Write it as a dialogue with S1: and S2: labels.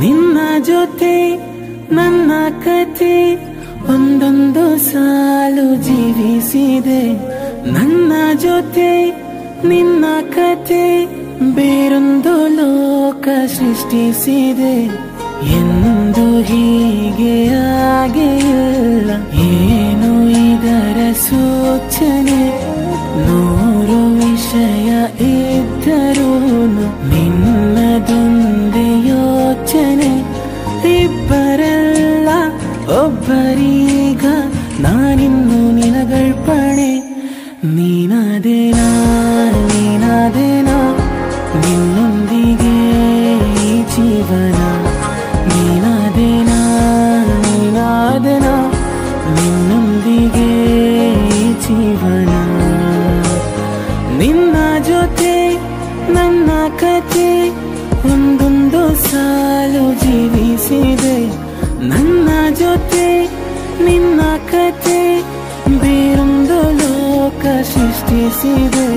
S1: ನಿನ್ನ ಜೊತೆ ನನ್ನ ಕತೆ ಒಂದೊಂದು ಸಾಲು ಜೀವಿಸಿದೆ. ನನ್ನ ಜೊತೆ ನಿನ್ನ ಕತೆ ಬೇರೊಂದು ಲೋಕ ಸೃಷ್ಟಿಸಿದೆ. ಎಂದು ಹೀಗೆ ಆಗಿಲ್ಲ. ಏನು ಇದರ ಸೂಚನೆ? ನೂರು ಒಬ್ಬರೀಗ ನಾನಿನ್ನು ನಿನಗಳ್ಪಣೆ. ನೀನಾದೇನಾ ನೀನಾದೇನಾ ನಿನ್ನೊಂದಿಗೆ ಜೀವನ. ನೀನಾದೇನಾ ನೀನಾದೇನಾ ನಿನ್ನೊಂದಿಗೆ ಜೀವನ. ನಿನ್ನ ಜೊತೆ, ನನ್ನ ಕತೆ, ಒಂದೊಂದು ಸಾಲು ಜೀವಿಸಿದೆ. ನನ್ನ ಜೊತೆ ನಿನ್ನ ಕತೆ ಬೇರೊಂದು ಲೋಕ ಸೃಷ್ಟಿಸಿದೆ.